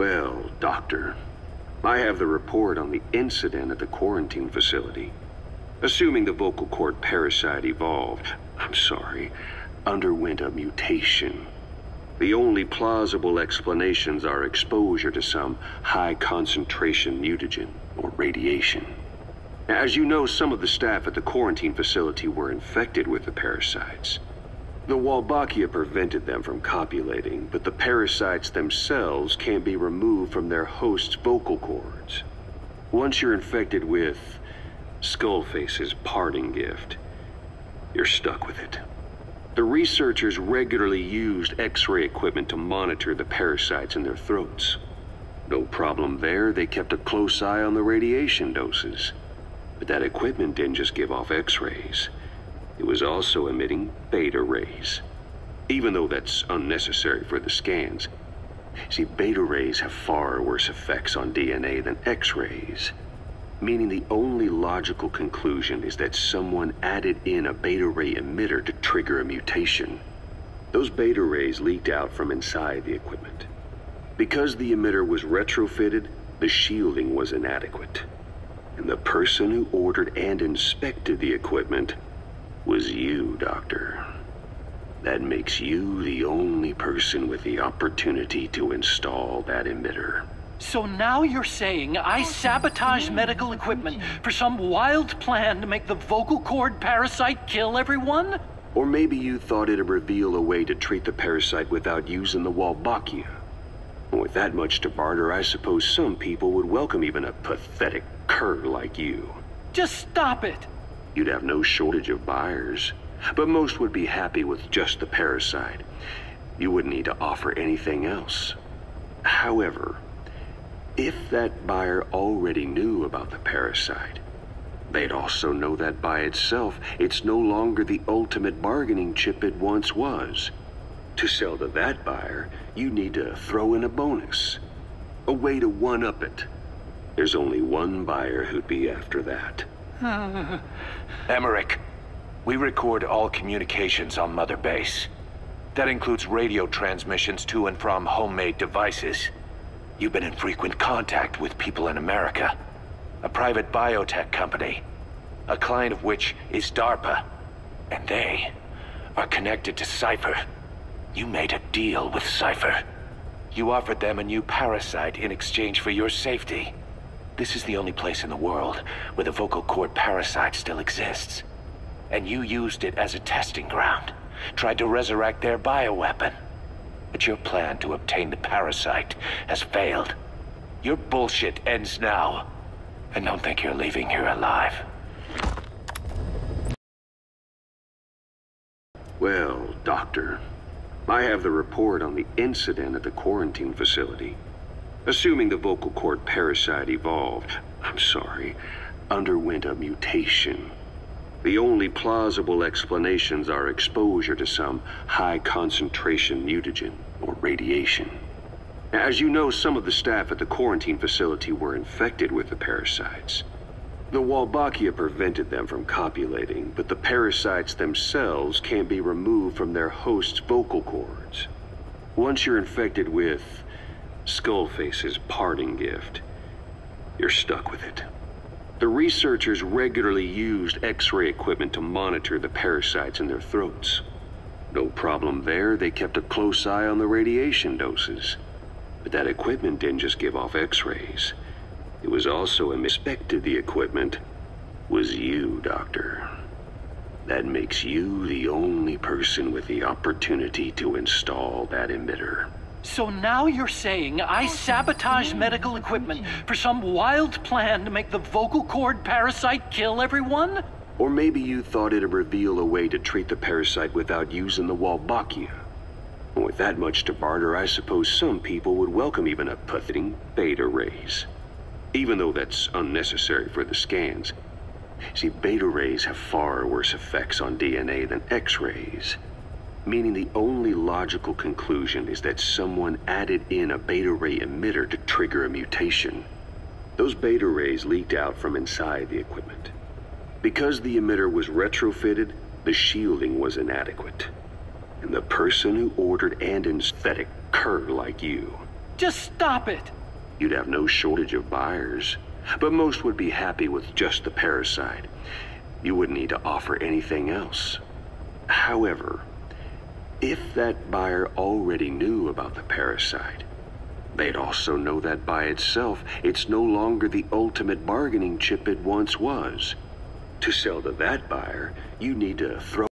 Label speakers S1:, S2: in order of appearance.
S1: Well, Doctor, I have the report on the incident at the quarantine facility. Assuming the vocal cord parasite evolved, I'm sorry, underwent a mutation. The only plausible explanations are exposure to some high concentration mutagen or radiation. As you know, some of the staff at the quarantine facility were infected with the parasites. The Wolbachia prevented them from copulating, but the parasites themselves can't be removed from their host's vocal cords. Once you're infected with Skullface's parting gift, you're stuck with it. The researchers regularly used X-ray equipment to monitor the parasites in their throats. No problem there, they kept a close eye on the radiation doses. But that equipment didn't just give off X-rays. It was also emitting beta rays. Even though that's unnecessary for the scans. See, beta rays have far worse effects on DNA than X-rays. Meaning the only logical conclusion is that someone added in a beta ray emitter to trigger a mutation. Those beta rays leaked out from inside the equipment. Because the emitter was retrofitted, the shielding was inadequate. And the person who ordered and inspected the equipment was you, Doctor. That makes you the only person with the opportunity to install that emitter.
S2: So now you're saying I sabotaged medical equipment for some wild plan to make the vocal cord parasite kill everyone?
S1: Or maybe you thought it'd reveal a way to treat the parasite without using the Wolbachia. With that much to barter, I suppose some people would welcome even a pathetic cur like you.
S2: Just stop it!
S1: You'd have no shortage of buyers, but most would be happy with just the parasite. You wouldn't need to offer anything else. However, if that buyer already knew about the parasite, they'd also know that by itself, it's no longer the ultimate bargaining chip it once was. To sell to that buyer, you need to throw in a bonus. A way to one-up it. There's only one buyer who'd be after that.
S3: Emmerich, we record all communications on Mother Base. That includes radio transmissions to and from homemade devices. You've been in frequent contact with people in America. A private biotech company. A client of which is DARPA. And they are connected to Cypher. You made a deal with Cypher. You offered them a new parasite in exchange for your safety. This is the only place in the world where the vocal cord parasite still exists. And you used it as a testing ground. Tried to resurrect their bioweapon. But your plan to obtain the parasite has failed. Your bullshit ends now. And don't think you're leaving here alive.
S1: Well, Doctor, I have the report on the incident at the quarantine facility. Assuming the vocal cord parasite evolved, I'm sorry, underwent a mutation. The only plausible explanations are exposure to some high concentration mutagen or radiation. As you know, some of the staff at the quarantine facility were infected with the parasites. The Wolbachia prevented them from copulating, but the parasites themselves can't be removed from their host's vocal cords. Once you're infected with Skullface's parting gift. You're stuck with it. The researchers regularly used X-ray equipment to monitor the parasites in their throats. No problem there, they kept a close eye on the radiation doses. But that equipment didn't just give off X-rays. It was also inspected the equipment was you, Doctor. That makes you the only person with the opportunity to install that emitter.
S2: So now you're saying I sabotaged medical equipment for some wild plan to make the vocal cord parasite kill everyone?
S1: Or maybe you thought it'd reveal a way to treat the parasite without using the Wolbachia. With that much to barter, I suppose some people would welcome even a pathetic beta rays. Even though that's unnecessary for the scans. See, beta rays have far worse effects on DNA than X-rays. Meaning the only logical conclusion is that someone added in a beta ray emitter to trigger a mutation. Those beta rays leaked out from inside the equipment. Because the emitter was retrofitted, the shielding was inadequate. And the person who ordered and anesthetic cur like you
S2: Just stop it.
S1: You'd have no shortage of buyers, but most would be happy with just the parasite. You wouldn't need to offer anything else. However, if that buyer already knew about the parasite, they'd also know that by itself, it's no longer the ultimate bargaining chip it once was. To sell to that buyer, you need to throw